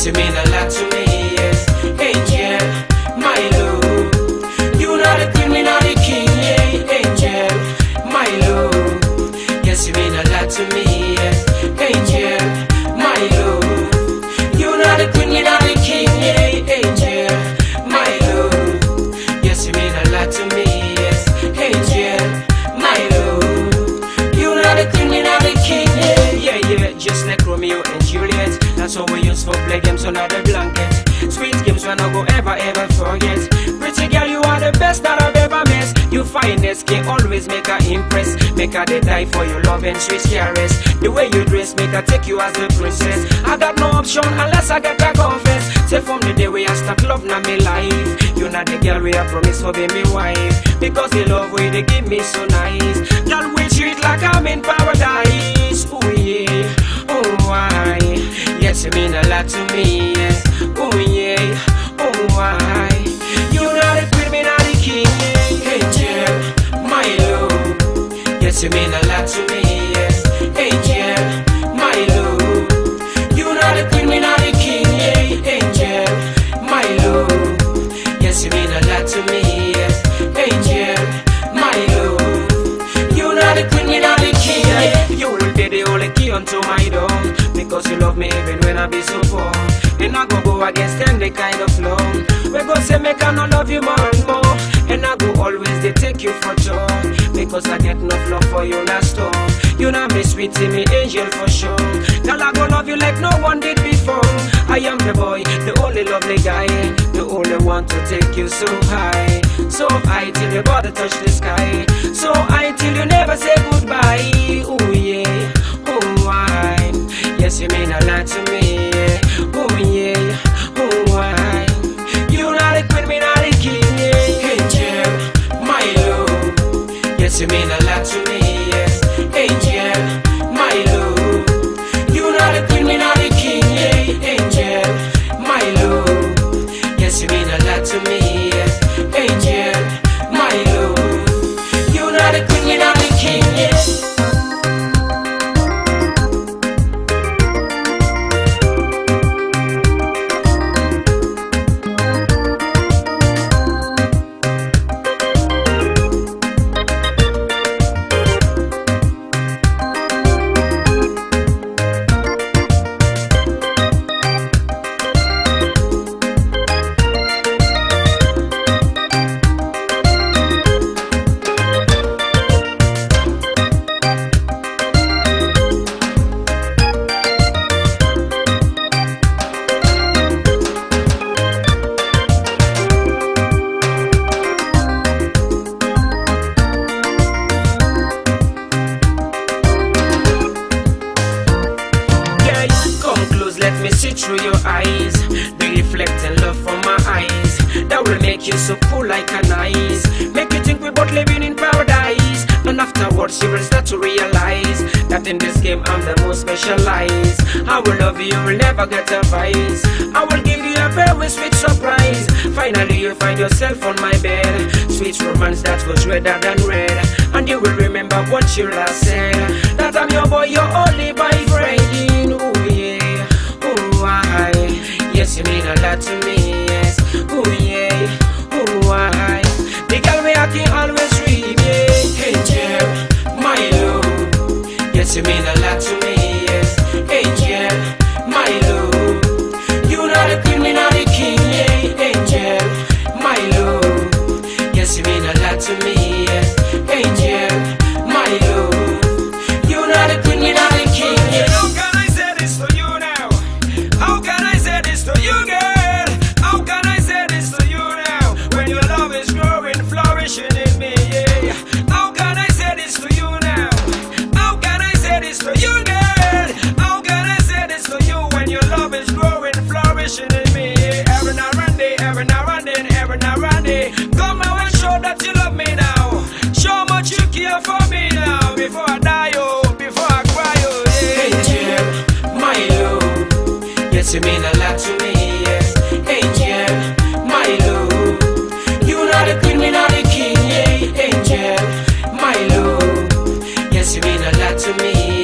yes, you mean a lot to me, yes. Angel, my love, you are the queen, me not the king, yeah. Angel, my love, yes, you mean a lot to me, yes. Angel, my love, you are the queen, me not the king, yeah. Angel, my love, yes, you mean a lot to me, yes. Angel, my love, you are the queen, me not the king, yeah. Yeah, yeah, just like Romeo and Juliet, that's how we for play games under the blanket. Sweet games when I go ever, ever forget. Pretty girl, you are the best that I've ever met. You finest, can always make her impress. Make her they die for your love and sweet caress. The way you dress, make her take you as a princess. I got no option unless I get her confess. Say from the day we I start love now me life. You not the girl we I promise for be me wife. Because the love way they give me so nice. Girl, we treat like I'm in you mean a lot to me. Yes. Oh yeah, oh why? You not the queen, me not the king. Angel, my love. Yes, you mean a lot to me. Me even when I be so poor. And I go go against any kind of flow. We go say make I no love you more and more. And I go always they take you for joy. Because I get no love for you last store. You know me sweet me angel for sure. Girl I go love you like no one did before. I am the boy, the only lovely guy. The only one to take you so high. So high till your body touch the sky. So you mean let me see through your eyes. The reflecting love from my eyes. That will make you so cool like an ice. Make you think we're both living in paradise. And afterwards, you will start to realize that in this game, I'm the most specialized. I will love you, will never get a vice. I will give you a very sweet surprise. Finally, you'll find yourself on my bed. Sweet romance that was redder than red. And you will remember what you last said. That I'm your boy, your only boyfriend. Yes, you mean a lot to me. Yes, oh yeah, oh why? The girl me I can always dream. Yeah, angel, my love. Yes, you mean a lot Yes, you mean a lot to me, yes. Angel, my love. You not the queen, me not the king, yeah. Angel, my love. Yes, you mean a lot to me,